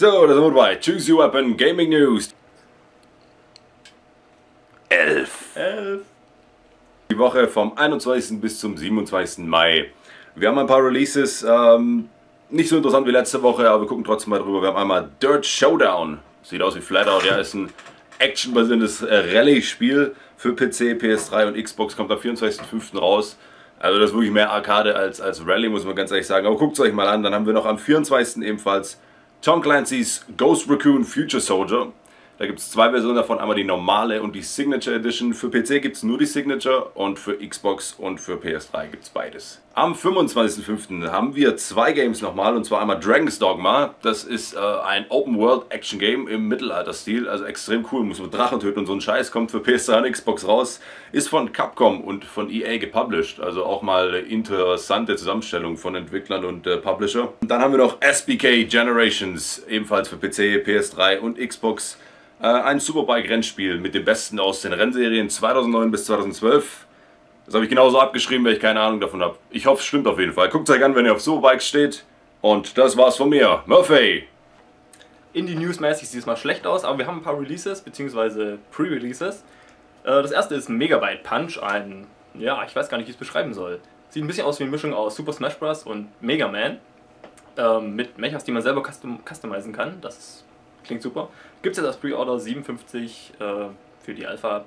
So, da sind wir bei Choose Your Weapon Gaming News. 11. 11. Die Woche vom 21. bis zum 27. Mai. Wir haben ein paar Releases, ähm, nicht so interessant wie letzte Woche, aber wir gucken trotzdem mal drüber. Wir haben einmal Dirt Showdown. Sieht aus wie Flatout, ja, ist ein actionbasiertes äh, Rallye-Spiel für PC, PS3 und Xbox. Kommt am 24.05. raus. Also das ist wirklich mehr Arcade als, als Rallye, muss man ganz ehrlich sagen. Aber guckt es euch mal an. Dann haben wir noch am 24. ebenfalls Tom Clancy's Ghost Raccoon Future Soldier. Da gibt es zwei Versionen davon, einmal die normale und die Signature Edition. Für PC gibt es nur die Signature und für Xbox und für PS3 gibt es beides. Am 25.05. haben wir zwei Games nochmal und zwar einmal Dragon's Dogma. Das ist äh, ein Open World Action Game im Mittelalter-Stil, also extrem cool, muss man Drachen töten und so ein Scheiß. Kommt für PS3 und Xbox raus, ist von Capcom und von EA gepublished, also auch mal interessante Zusammenstellung von Entwicklern und äh, Publisher. Und dann haben wir noch SBK Generations, ebenfalls für PC, PS3 und Xbox. Äh, ein Superbike-Rennspiel mit dem Besten aus den Rennserien 2009 bis 2012. Das habe ich genauso abgeschrieben, weil ich keine Ahnung davon habe. Ich hoffe, es stimmt auf jeden Fall. Guckt es euch an, wenn ihr auf Superbikes steht. Und das war's von mir. Murphy! Indie-News-mäßig sieht es mal schlecht aus, aber wir haben ein paar Releases, beziehungsweise Pre-Releases. Äh, das erste ist Megabyte Punch, ein, ja, ich weiß gar nicht, wie ich es beschreiben soll. Sieht ein bisschen aus wie eine Mischung aus Super Smash Bros. und Mega Man. Ähm, mit Mechas, die man selber custom customizen kann. Das ist Klingt super. Gibt es jetzt als Pre-Order 57 äh, für die Alpha.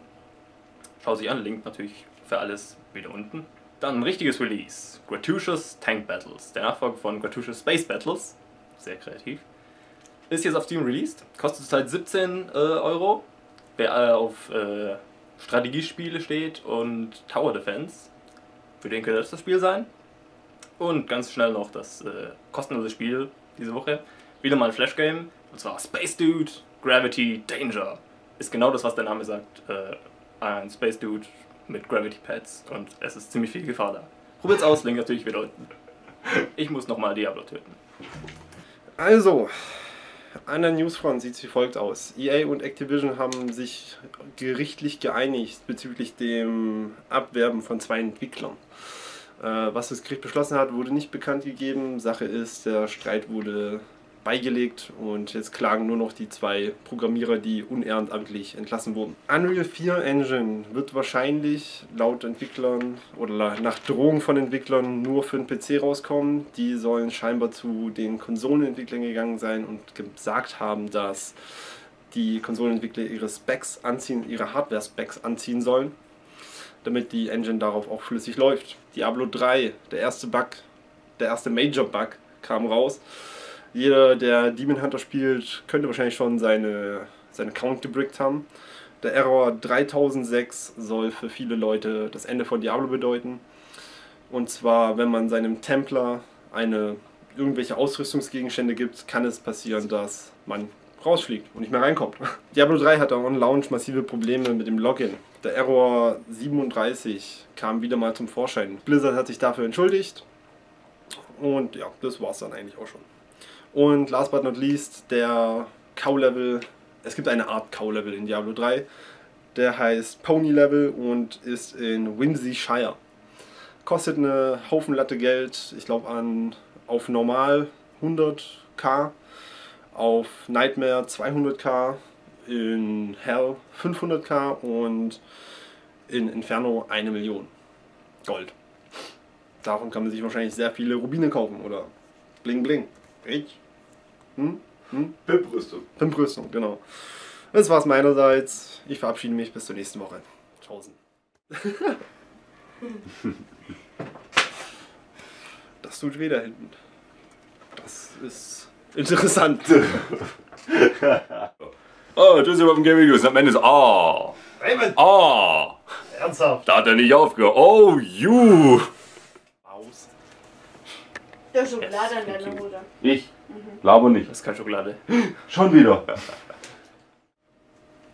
Schau sich an, Link natürlich für alles wieder unten. Dann ein richtiges Release. Gratuitous Tank Battles. Der Nachfolger von Gratuitous Space Battles. Sehr kreativ. Ist jetzt auf Steam released. Kostet zurzeit 17 äh, Euro. Wer äh, auf äh, Strategiespiele steht und Tower Defense, für den könnte das das Spiel sein. Und ganz schnell noch das äh, kostenlose Spiel diese Woche. Wieder mal ein Flash-Game und zwar Space Dude, Gravity, Danger. Ist genau das, was der Name sagt. Äh, ein Space Dude mit Gravity Pads und es ist ziemlich viel Gefahr da. Probiert's aus, Link natürlich wieder unten. Ich muss nochmal Diablo töten. Also, an der Newsfront sieht es wie folgt aus. EA und Activision haben sich gerichtlich geeinigt bezüglich dem Abwerben von zwei Entwicklern. Äh, was das Gericht beschlossen hat, wurde nicht bekannt gegeben. Sache ist, der Streit wurde beigelegt und jetzt klagen nur noch die zwei Programmierer, die unehrenamtlich entlassen wurden. Unreal 4 Engine wird wahrscheinlich laut Entwicklern oder nach Drohung von Entwicklern nur für den PC rauskommen. Die sollen scheinbar zu den Konsolenentwicklern gegangen sein und gesagt haben, dass die Konsolenentwickler ihre Specs anziehen, ihre Hardware-Specs anziehen sollen, damit die Engine darauf auch flüssig läuft. Diablo 3, der erste Bug, der erste Major-Bug kam raus jeder, der Demon Hunter spielt, könnte wahrscheinlich schon seine, seine Count gebrickt haben. Der Error 3006 soll für viele Leute das Ende von Diablo bedeuten. Und zwar, wenn man seinem Templer eine irgendwelche Ausrüstungsgegenstände gibt, kann es passieren, dass man rausfliegt und nicht mehr reinkommt. Diablo 3 hatte on Launch massive Probleme mit dem Login. Der Error 37 kam wieder mal zum Vorschein. Blizzard hat sich dafür entschuldigt und ja, das war es dann eigentlich auch schon. Und last but not least, der Cow-Level. Es gibt eine Art Cow-Level in Diablo 3. Der heißt Pony-Level und ist in Whimsy Shire. Kostet eine Haufenlatte Geld. Ich glaube an auf normal 100k, auf Nightmare 200k, in Hell 500k und in Inferno eine Million Gold. Davon kann man sich wahrscheinlich sehr viele Rubine kaufen oder Bling Bling. Ich. Hm? Hm? Pimprüstung. Pimprüstung, genau. Das war's meinerseits. Ich verabschiede mich bis zur nächsten Woche. Tschaußen. das tut weh da hinten. Das ist interessant. oh, tschüss, ihr beim Gaming News. Am Ende ist Ah. Raymond! Ah. Ernsthaft? Da hat er nicht aufgehört. Oh, you. Aus. Der Schokolade an deiner Hose. Ich? Glaube nicht. Das ist keine Schokolade. Schon wieder.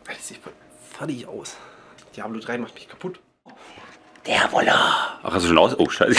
Das sieht voll fertig aus. Diablo 3 macht mich kaputt. Ach, hast du schon aus? Oh, scheiße.